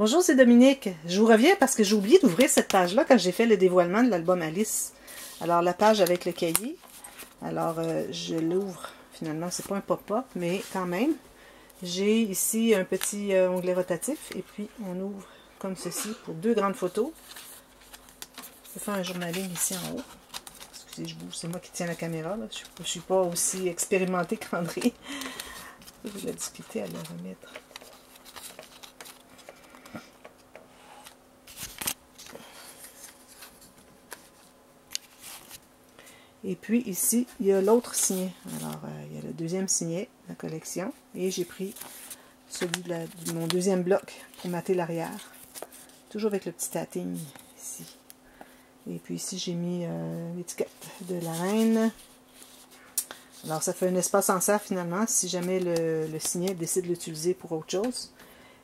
Bonjour, c'est Dominique. Je vous reviens parce que j'ai oublié d'ouvrir cette page-là quand j'ai fait le dévoilement de l'album Alice. Alors, la page avec le cahier. Alors, euh, je l'ouvre. Finalement, c'est pas un pop-up, mais quand même. J'ai ici un petit euh, onglet rotatif et puis on ouvre comme ceci pour deux grandes photos. Je vais faire un journaling ici en haut. Excusez, je bouge, c'est moi qui tiens la caméra. Je ne suis pas aussi expérimentée qu'André. J'ai la difficulté à le remettre. Et puis ici, il y a l'autre signet. Alors, euh, il y a le deuxième signet de la collection. Et j'ai pris celui de, mon deuxième bloc pour mater l'arrière. Toujours avec le petit tatting ici. Et puis ici, j'ai mis euh, l'étiquette de la reine. Alors, ça fait un espace en serre finalement, si jamais le, signet décide de l'utiliser pour autre chose.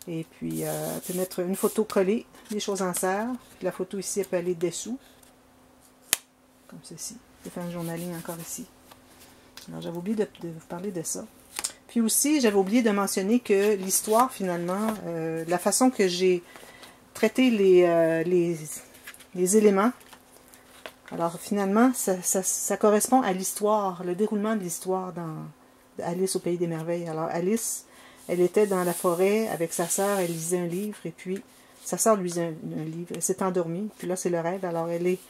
Et puis, euh, elle peut mettre une photo collée, des choses en serre. la photo ici, elle peut aller dessous. Comme ceci. J'ai fait un journaling encore ici. Alors, j'avais oublié de, vous parler de ça. Puis aussi, j'avais oublié de mentionner que l'histoire, finalement, euh, la façon que j'ai traité les, euh, les, éléments, alors finalement, ça, correspond à l'histoire, le déroulement de l'histoire dans Alice au Pays des Merveilles. Alors, Alice, elle était dans la forêt avec sa sœur, elle lisait un livre, et puis sa sœur lisait un, un livre. Elle s'est endormie, puis là, c'est le rêve. Alors, elle est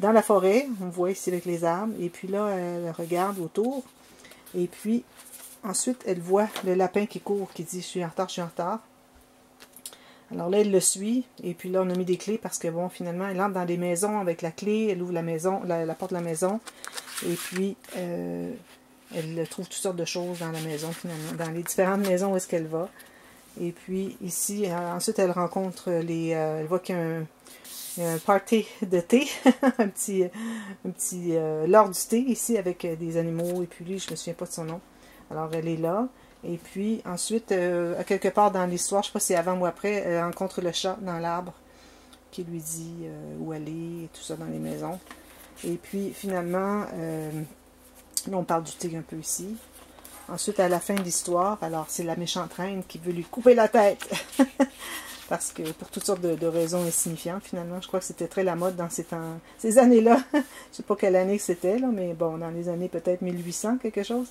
dans la forêt, on voit ici avec les arbres, et puis là, elle regarde autour, et puis ensuite, elle voit le lapin qui court, qui dit « je suis en retard, je suis en retard ». Alors là, elle le suit, et puis là, on a mis des clés parce que, bon, finalement, elle entre dans des maisons avec la clé, elle ouvre la maison, la, porte de la maison, et puis euh, elle trouve toutes sortes de choses dans la maison, finalement, dans les différentes maisons où est-ce qu'elle va. Et puis ici, euh, ensuite, elle rencontre les... Euh, elle voit qu'il y a un, un party de thé, un petit, un petit euh, du thé ici avec euh, des animaux. Et puis lui, je me souviens pas de son nom. Alors elle est là. Et puis ensuite, euh, à quelque part dans l'histoire, je sais pas si c'est avant ou après, elle rencontre le chat dans l'arbre qui lui dit où elle est et tout ça dans les maisons. Et puis finalement, là on parle du thé un peu ici. Ensuite, à la fin de l'histoire, alors c'est la méchante reine qui veut lui couper la tête. parce que pour toutes sortes de, raisons insignifiantes, finalement, je crois que c'était très la mode dans ces temps, ces années-là. je sais pas quelle année c'était, mais bon, dans les années peut-être 1800, quelque chose.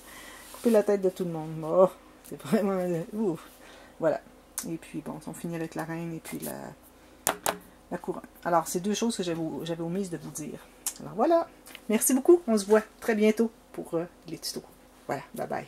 Couper la tête de tout le monde. Oh, c'est vraiment... Ouf. Voilà. Et puis, bon, on finit avec la reine et puis la, la couronne. Alors, c'est deux choses que j'avais omis de vous dire. Alors, voilà. Merci beaucoup. On se voit très bientôt pour euh, les tutos. Voilà. Bye bye.